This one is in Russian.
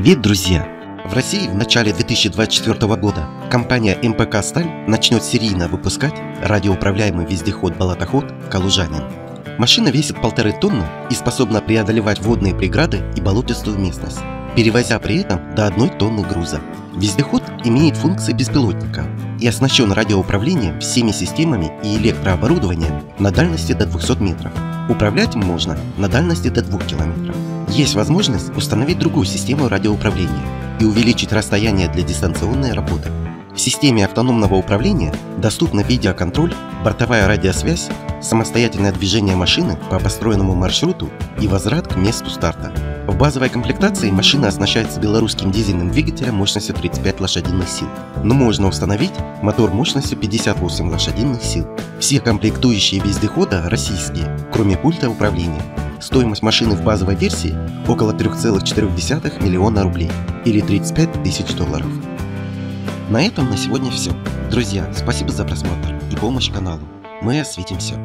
Привет, друзья! В России в начале 2024 года компания МПК «Сталь» начнет серийно выпускать радиоуправляемый вездеход-болотоход «Калужанин». Машина весит полторы тонны и способна преодолевать водные преграды и болотистую местность, перевозя при этом до одной тонны груза. Вездеход имеет функции беспилотника и оснащен радиоуправлением всеми системами и электрооборудованием на дальности до 200 метров. Управлять им можно на дальности до 2 километров. Есть возможность установить другую систему радиоуправления и увеличить расстояние для дистанционной работы. В системе автономного управления доступны видеоконтроль, бортовая радиосвязь, самостоятельное движение машины по построенному маршруту и возврат к месту старта. В базовой комплектации машина оснащается белорусским дизельным двигателем мощностью 35 лошадиных сил, но можно установить мотор мощностью 58 лошадиных сил. Все комплектующие вездехода российские, кроме пульта управления. Стоимость машины в базовой версии около 3,4 миллиона рублей или 35 тысяч долларов. На этом на сегодня все. Друзья, спасибо за просмотр и помощь каналу. Мы осветим все.